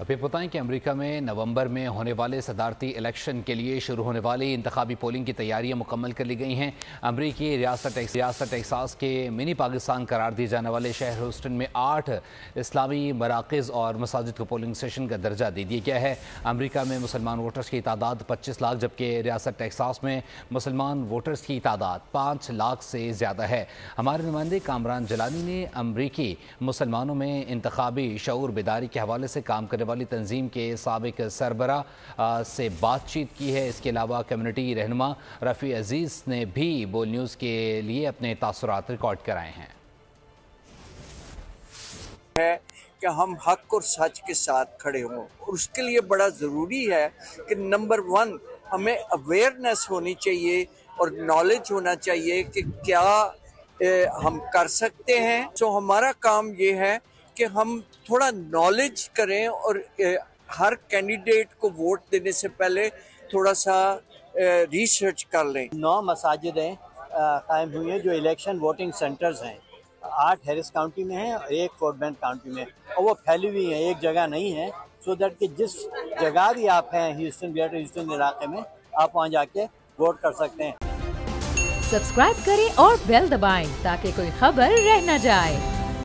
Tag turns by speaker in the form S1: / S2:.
S1: अभी बताएँ कि अमेरिका में नवंबर में होने वाले सदारती इलेक्शन के लिए शुरू होने वाली इंतबी पोलिंग की तैयारियाँ मुकम्मल कर ली गई हैं। अमरीकी रियासत रियासत टेक्सास के मिनी पाकिस्तान करार दिए जाने वाले शहर ह्यूस्टन में आठ इस्लामी मराकज़ और मसाजिद को पोलिंग स्टेशन का दर्जा दे दिया गया है। अमरीका में मुसलमान वोटर्स की तादाद पच्चीस लाख, जबकि रियासत टेक्सास में मुसलमान वोटर्स की तादाद पाँच लाख से ज़्यादा है। हमारे नुमाइंदे कामरान जलानी ने अमरीकी मुसलमानों में इंतबी शूर बेदारी के हवाले से काम करने वाली तंजीम के सबक सरबरा से बातचीत की है। इसके अलावा कम्युनिटी रहनमा रफ़ी अज़ीज़ ने भी बोल न्यूज़ के लिए अपने तासरात रिकॉर्ड कराए हैं।
S2: है कि हम हक और सच के साथ खड़े हों और उसके लिए बड़ा ज़रूरी है कि नंबर वन हमें अवेयरनेस होनी चाहिए और नॉलेज होना चाहिए कि क्या ए, हम कर सकते हैं। तो हमारा काम ये है कि हम थोड़ा नॉलेज करें और हर कैंडिडेट को वोट देने से पहले थोड़ा सा रिसर्च कर लें।
S3: नौ मसाजिदें कायम हुई हैं जो इलेक्शन वोटिंग सेंटर्स हैं। आठ हैरिस काउंटी में हैं और एक फोर्ट बेंड काउंटी में। और वो फैली हुई हैं एक जगह नहीं है। सो दैट कि जिस जगह भी आप हैं ह्यूस्टन ग्रेटर ह्यूस्टन इलाके में आप वहाँ जाके वोट कर सकते हैं।
S4: सब्सक्राइब करें और बेल दबाएँ ताकि कोई खबर रह न जाए।